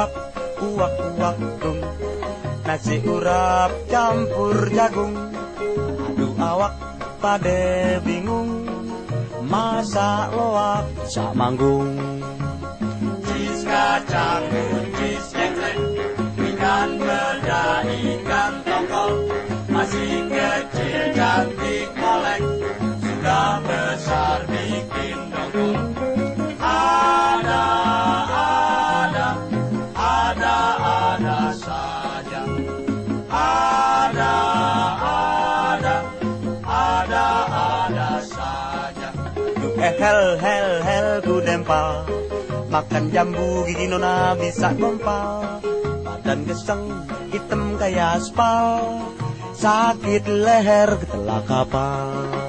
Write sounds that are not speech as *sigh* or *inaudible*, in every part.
uap uap uap nasi urap campur jagung. Aduh awak pada bingung. Masa loak sak manggung. Cis kacang cis Eh hel, hel, hel ku dempal. Makan jambu gigi nona bisa gompal. Badan geseng hitam kayak aspal Sakit leher ketelak kapal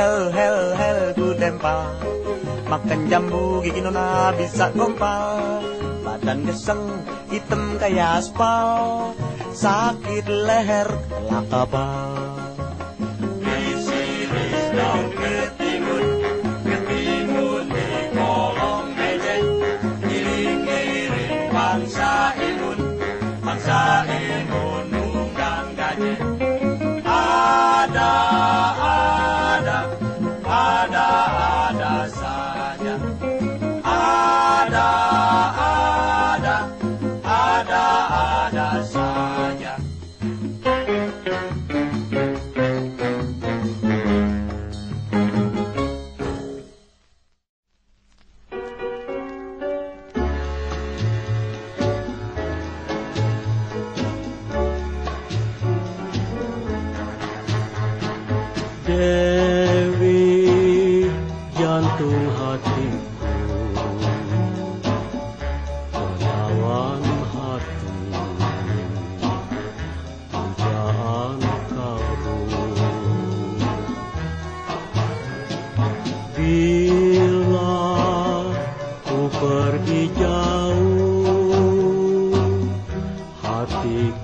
hel, hel, hel, ku dempal. Makan jambu gigi nona bisa gompal. Badan geseng, hitam kayak aspal. Sakit leher, kelak kapal. Risi-ris dong ketimun Ketimun di kolong meja Giring-giring bangsa imun Bangsa imun undang gajah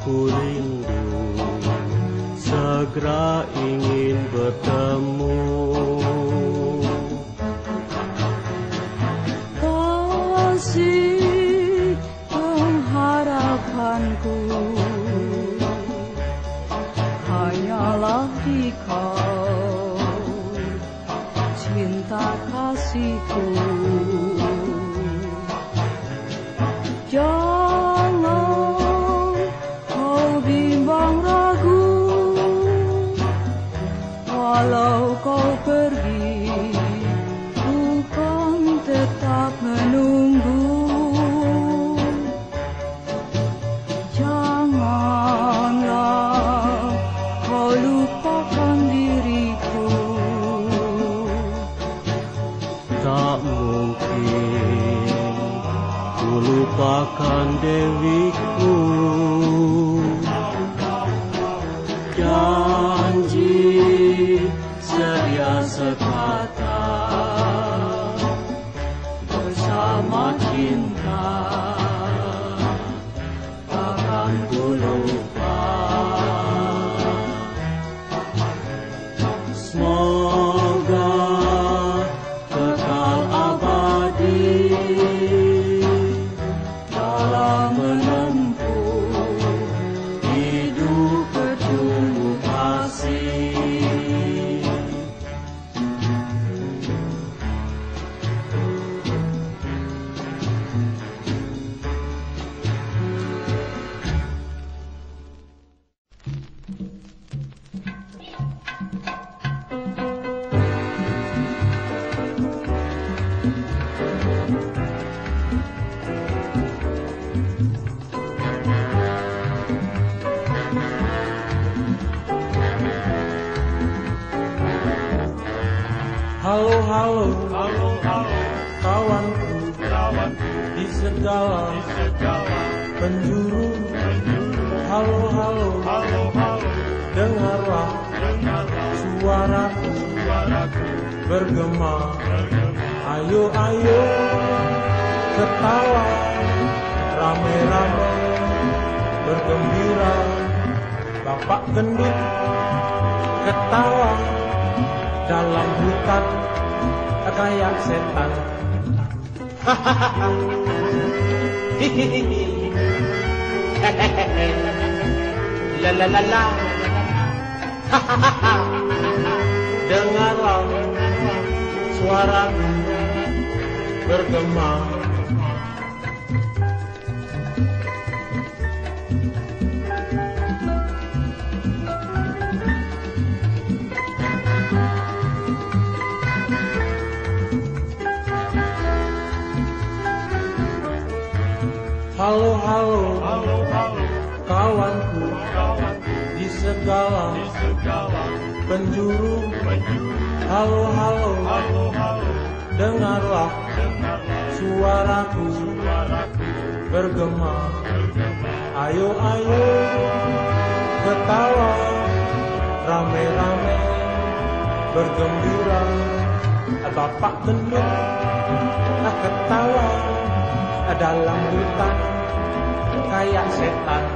Hatiku rindu segera ingin bertemu. Kasih pengharapanku. Hanyalah di kau cinta kasihku We Krishna. Halo halo. Halo halo. Kawanku. Kawanku. Di segala di segala penjuru. penjuru. Halo halo. Halo halo. Dengarlah dengarlah suaraku. suaraku. Bergema. Bergema. Ayo ayo. Ketawa. Rame-rame. Bergembira. Bapak gendut. Ketawa dalam hutan kayak setan. *laughs* La la la la. *laughs* Dengarlah suaraku bergema kawanku di segala penjuru. Halo halo dengarlah suaraku bergema. Ayo ayo ketawa rame-rame bergembira Bapak gendut ketawa dalam hutan kayak setan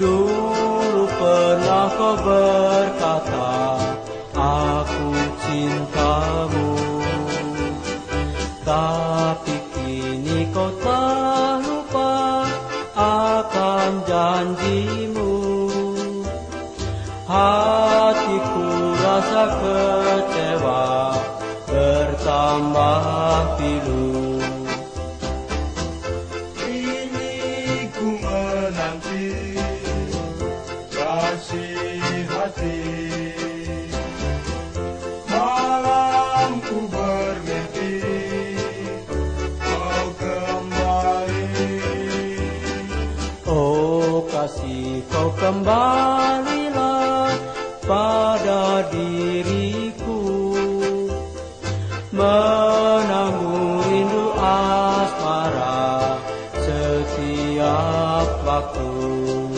Dulu pernah kau berkata Aku cintamu. Tapi kini kau tak lupa Akan janjimu. Hatiku rasa kecewa Bertambah pilu Platão.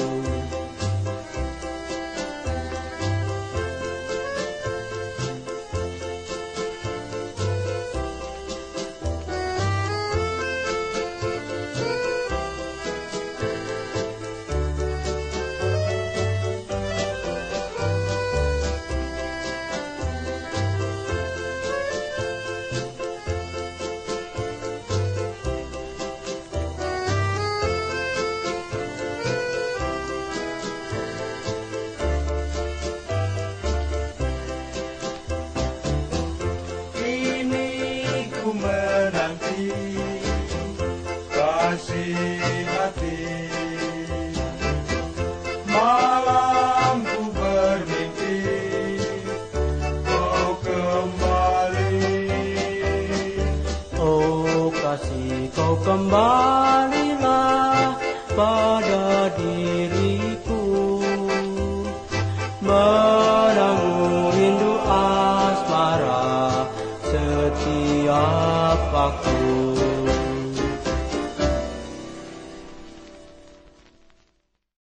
Kembalilah